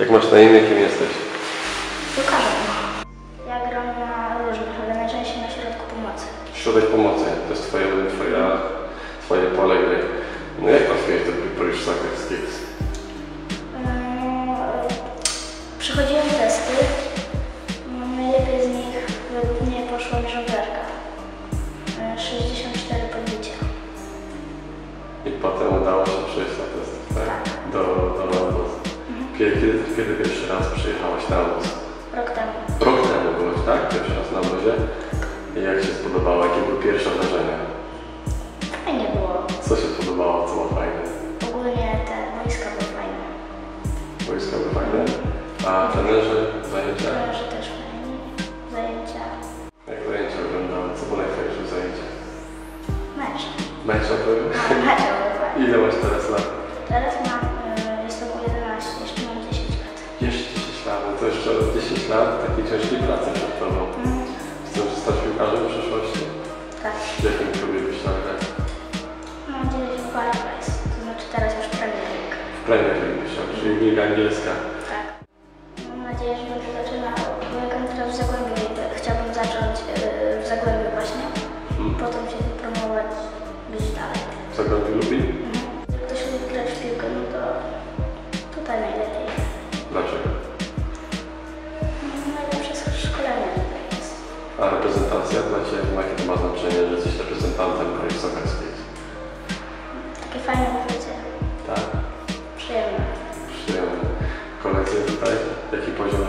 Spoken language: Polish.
Jak masz na imię, kim jesteś? Piłkarzem. Ja gram na różnych, ale najczęściej na środku pomocy. Środek pomocy, to jest twoje, twoja, twoje pole gry. No jak trafiłeś do Polish Soccer Skills? Eee, Przechodziłem testy. No, Najlepiej z nich według mnie poszła mi żonglerka. Eee, 64 podbicia. I potem udało się przejść na test, tak? Do, do London. Kiedy, kiedy, pierwszy raz przyjechałaś na obóz? Rok temu. Rok temu byłeś, tak? Pierwszy raz na obozie. I jak się spodobało? Jakie były pierwsze wrażenia? Fajnie było. Co się podobało? Co było fajne? Ogólnie te boiska były fajne. Wojska były fajne? A trenerzy, zajęcia? Trenerzy też fajni. Zajęcia. Jak zajęcia wyglądały? Co było najfajniejsze w zajęciach? Mecz. Mecz pewno? A, Mecz były. Ile masz teraz lat? Teraz mam, 10 lat takiej ciężkiej pracy przed tobą. Mm, Chcesz zostać piłkarzem w przyszłości? tak. W jakim klubie byś chciał grać? Mam nadzieję, że w Barclays, to znaczy teraz już Premier League. W Premier League byś chciał, czyli Liga Angielska. Tak. Mam nadzieję, że będę zaczynał, bo jak teraz w Zagłębiu chciałbym zacząć y, w Zagłębiu właśnie. Hmm. Potem się wypromować gdzieś dalej. Co go lubi? A reprezentacja dla Ciebie, jakie to ma znaczenie, że jesteś reprezentantem Projekt Soccer Space? Takie fajne uczucie. Tak? Przyjemne. Przyjemne. Koledzy tutaj, jaki poziom